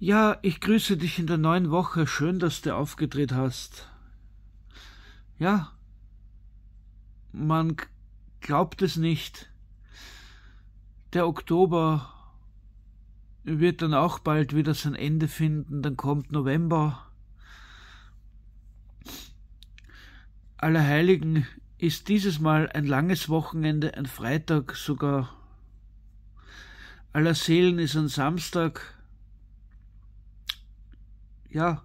Ja, ich grüße dich in der neuen Woche. Schön, dass du aufgedreht hast. Ja, man glaubt es nicht. Der Oktober wird dann auch bald wieder sein Ende finden. Dann kommt November. Allerheiligen ist dieses Mal ein langes Wochenende, ein Freitag sogar. Aller Seelen ist ein Samstag. Ja,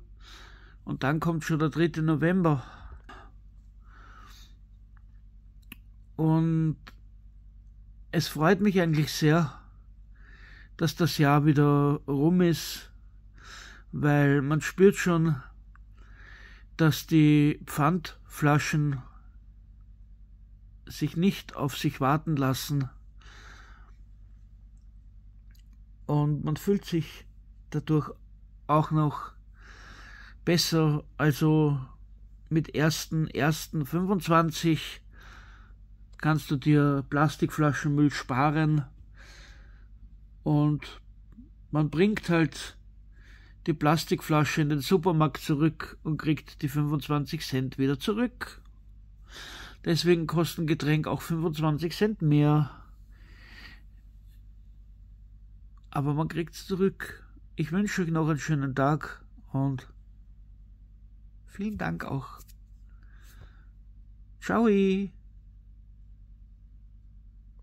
und dann kommt schon der 3. November. Und es freut mich eigentlich sehr, dass das Jahr wieder rum ist, weil man spürt schon, dass die Pfandflaschen sich nicht auf sich warten lassen und man fühlt sich dadurch auch noch besser, also mit 1.1.25 kannst du dir Plastikflaschenmüll sparen und man bringt halt die Plastikflasche in den Supermarkt zurück und kriegt die 25 Cent wieder zurück. Deswegen kosten Getränk auch 25 Cent mehr. Aber man kriegt's zurück. Ich wünsche euch noch einen schönen Tag und vielen Dank auch. Ciao.